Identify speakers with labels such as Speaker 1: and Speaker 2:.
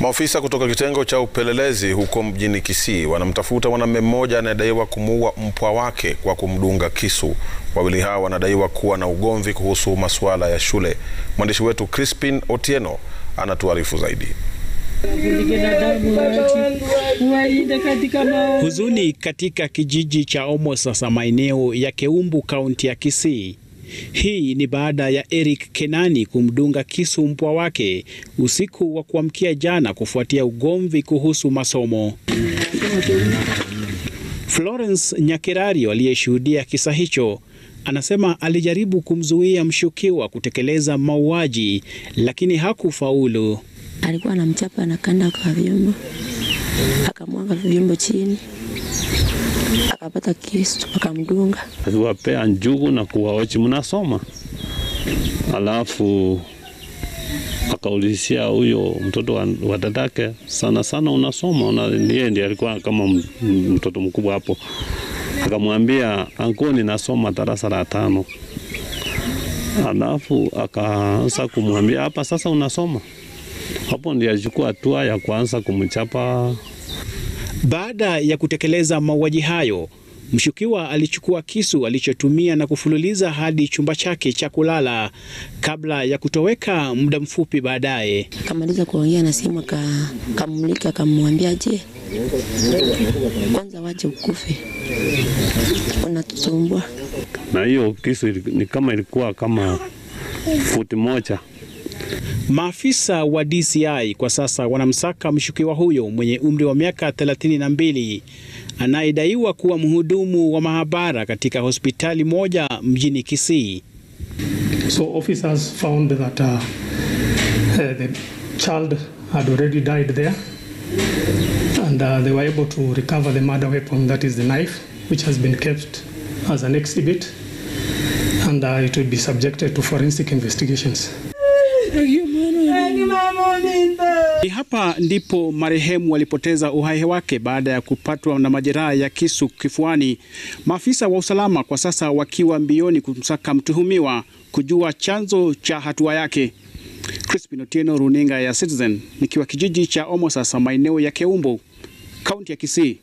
Speaker 1: Maofisa kutoka kitengo cha upelelezi huko mjini Kisii wanamtafuta mwanamume mmoja anayedaiwa kumuua mpwa wake kwa kumdunga kisu. Wawili hao wanadaiwa kuwa na ugomvi kuhusu masuala ya shule. Mwandishi wetu Crispin Otieno anatuarifu zaidi.
Speaker 2: Huzuni katika kijiji cha Omo sasa maeneo ya Keumbu kaunti ya Kisii. Hii ni baada ya Eric Kenani kumdunga kisu mpwa wake usiku wa kuamkia jana kufuatia ugomvi kuhusu masomo. Florence Nyakerario aliyeshuhudia kisa hicho anasema alijaribu kumzuia mshukiwa kutekeleza mauaji lakini hakufaulu.
Speaker 3: Alikuwa anamchapa na kanda kwa vyombo, akamwaga vyombo chini, akapata kisu akamdunga.
Speaker 4: akiwapea njugu na kuwaochi. Mnasoma, alafu akaulizia huyo mtoto wa, dadake sana sana, unasoma? Una, yeye ndiye alikuwa kama mtoto mkubwa hapo, akamwambia anko, ninasoma darasa la tano. Alafu akaanza kumwambia hapa sasa unasoma? Hapo, ndiye alichukua hatua ya kuanza kumchapa
Speaker 2: Baada ya kutekeleza mauaji hayo, mshukiwa alichukua kisu alichotumia na kufululiza hadi chumba chake cha kulala kabla ya kutoweka muda mfupi baadaye.
Speaker 3: Kamaliza kuongea na simu, aka- akamulika, akamwambia je, kwanza waje ukufe, unatusumbua.
Speaker 4: na hiyo kisu ni kama ilikuwa kama futi moja.
Speaker 2: Maafisa wa DCI kwa sasa wanamsaka mshukiwa huyo mwenye umri wa miaka 32 anayedaiwa kuwa mhudumu wa mahabara katika hospitali moja mjini Kisii.
Speaker 5: So officers found that uh, uh, the child had already died there, and uh, they were able to recover the murder weapon, that is the knife, which has been kept as an exhibit, and uh, it will be subjected to forensic investigations.
Speaker 2: Ni hapa ndipo marehemu walipoteza uhai wake baada ya kupatwa na majeraha ya kisu kifuani. Maafisa wa usalama kwa sasa wakiwa mbioni kumsaka mtuhumiwa kujua chanzo cha hatua yake. Crispin Otieno, runinga ya Citizen, nikiwa kijiji cha Omo sasa maeneo ya Keumbu, kaunti ya Kisii.